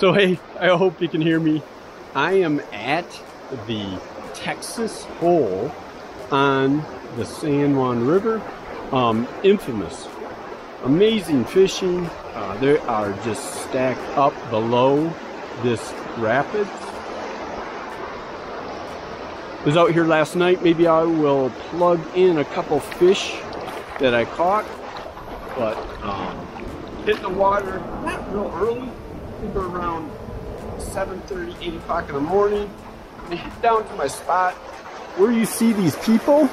So hey, I hope you can hear me. I am at the Texas Hole on the San Juan River. Um, infamous, amazing fishing. Uh, they are just stacked up below this rapids. Was out here last night. Maybe I will plug in a couple fish that I caught, but um, hit the water not real early. Around 7:30, 8 o'clock in the morning. I head down to my spot where you see these people.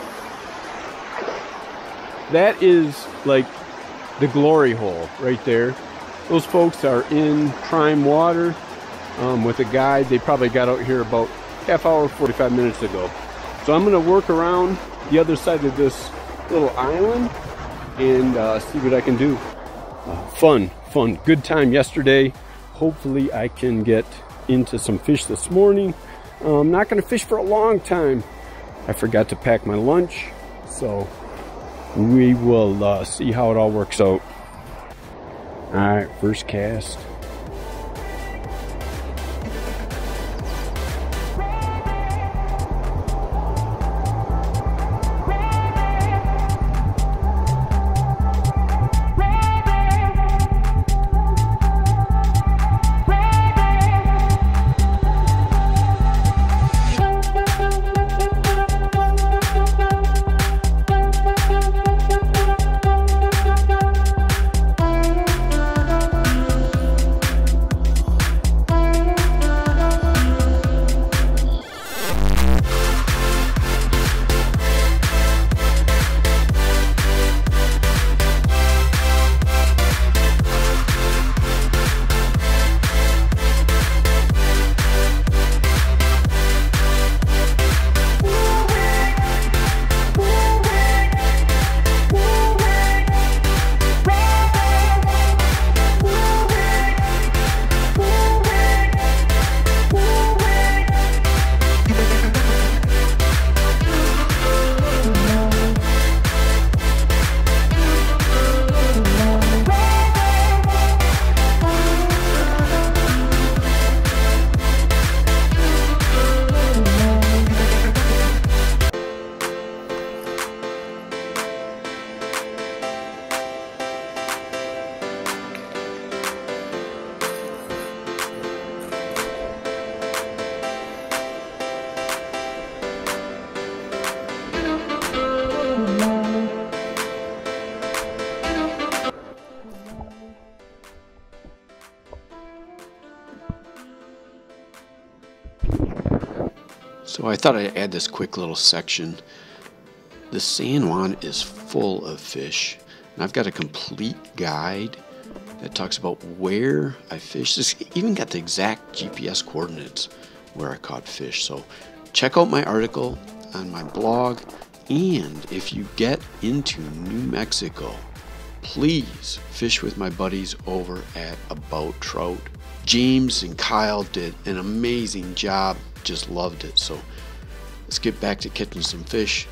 That is like the glory hole right there. Those folks are in prime water um, with a guide. They probably got out here about half hour, 45 minutes ago. So I'm gonna work around the other side of this little island and uh, see what I can do. Uh, fun, fun, good time yesterday. Hopefully I can get into some fish this morning. I'm not gonna fish for a long time. I forgot to pack my lunch, so we will uh, see how it all works out. All right, first cast. So I thought I'd add this quick little section. The San Juan is full of fish, and I've got a complete guide that talks about where I fish. This even got the exact GPS coordinates where I caught fish. So check out my article on my blog. And if you get into New Mexico, please fish with my buddies over at About Trout. James and Kyle did an amazing job just loved it. So let's get back to catching some fish.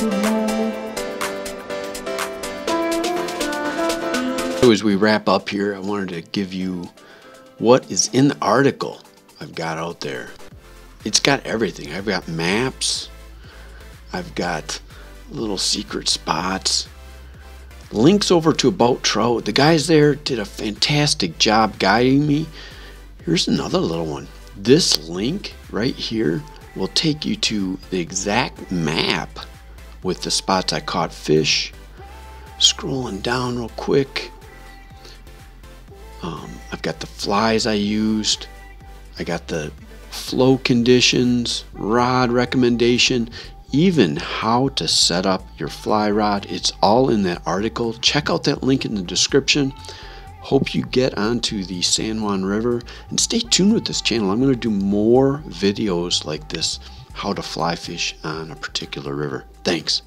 So as we wrap up here, I wanted to give you what is in the article I've got out there. It's got everything. I've got maps. I've got little secret spots. Links over to About Trout. The guys there did a fantastic job guiding me. Here's another little one. This link right here will take you to the exact map with the spots I caught fish. Scrolling down real quick. Um, I've got the flies I used. I got the flow conditions, rod recommendation, even how to set up your fly rod. It's all in that article. Check out that link in the description. Hope you get onto the San Juan River and stay tuned with this channel. I'm going to do more videos like this how to fly fish on a particular river. Thanks.